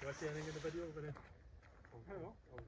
Do I see anything in the video over there? Oh, de Oh.